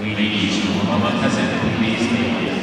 Ladies, cousin please.